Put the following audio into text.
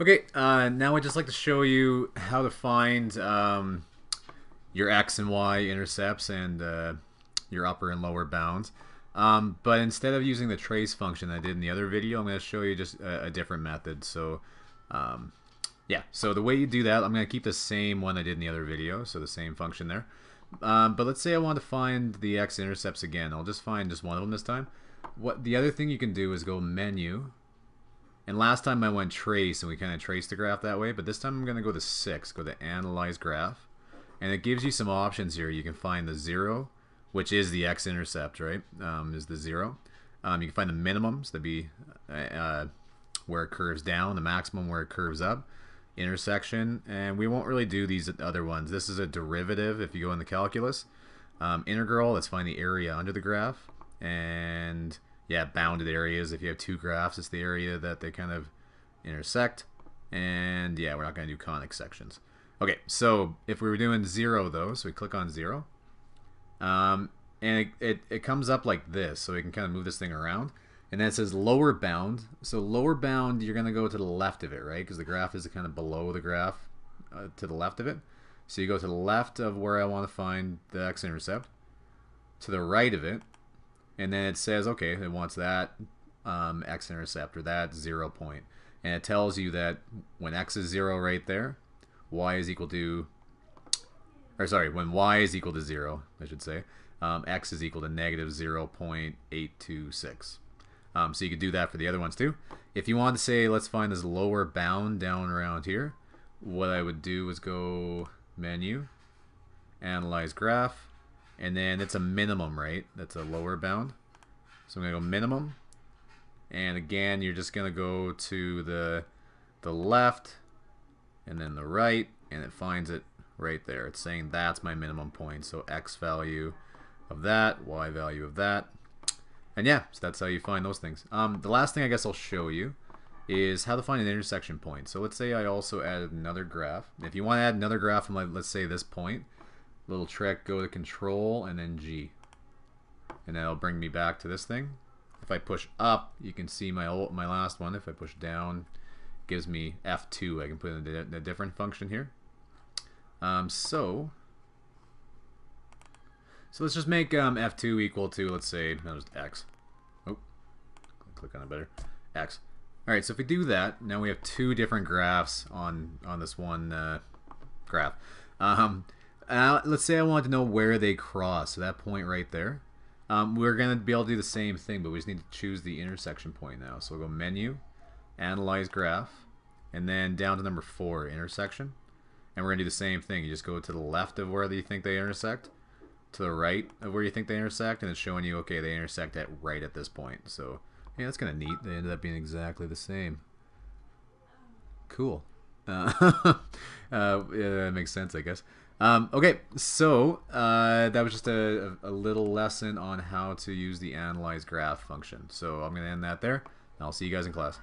Okay, uh, now I'd just like to show you how to find um, your x and y intercepts and uh, your upper and lower bounds. Um, but instead of using the trace function I did in the other video, I'm going to show you just a, a different method. So, um, yeah, so the way you do that, I'm going to keep the same one I did in the other video, so the same function there. Um, but let's say I want to find the x-intercepts again. I'll just find just one of them this time. What The other thing you can do is go Menu, and last time I went Trace, and we kind of traced the graph that way, but this time I'm going to go to 6, go to Analyze Graph, and it gives you some options here. You can find the 0, which is the x-intercept, right, um, is the 0. Um, you can find the minimums, that'd be uh, uh, where it curves down, the maximum where it curves up intersection, and we won't really do these other ones. This is a derivative if you go in the calculus. Um, integral, let's find the area under the graph, and yeah, bounded areas. If you have two graphs, it's the area that they kind of intersect, and yeah, we're not going to do conic sections. Okay, so if we were doing zero though, so we click on zero, um, and it, it, it comes up like this, so we can kind of move this thing around. And then it says lower bound. So lower bound, you're going to go to the left of it, right? Because the graph is kind of below the graph uh, to the left of it. So you go to the left of where I want to find the x-intercept, to the right of it, and then it says, okay, it wants that um, x-intercept or that zero. And it tells you that when x is zero right there, y is equal to, or sorry, when y is equal to zero, I should say, um, x is equal to negative 0.826. Um, so you could do that for the other ones too. If you want to say, let's find this lower bound down around here, what I would do is go menu, analyze graph, and then it's a minimum, right? That's a lower bound. So I'm going to go minimum. And again, you're just going to go to the, the left and then the right, and it finds it right there. It's saying that's my minimum point. So x value of that, y value of that, and yeah, so that's how you find those things. Um, the last thing I guess I'll show you is how to find an intersection point. So let's say I also added another graph. If you want to add another graph from like, let's say this point, little trick, go to control and then G. And that'll bring me back to this thing. If I push up, you can see my old, my last one. If I push down, gives me F2. I can put in a, a different function here. Um, so, so let's just make um, F2 equal to, let's say, just X. Oh, click on it better. X. All right, so if we do that, now we have two different graphs on on this one uh, graph. Um, uh, let's say I wanted to know where they cross, so that point right there. Um, we're going to be able to do the same thing, but we just need to choose the intersection point now. So we'll go Menu, Analyze Graph, and then down to number 4, Intersection. And we're going to do the same thing. You just go to the left of where you think they intersect, to the right of where you think they intersect, and it's showing you, okay, they intersect at right at this point. So, yeah, that's kind of neat. They ended up being exactly the same. Cool. Uh, uh, that makes sense, I guess. Um, okay, so uh, that was just a, a, little lesson on how to use the analyze graph function. So I'm going to end that there. and I'll see you guys in class.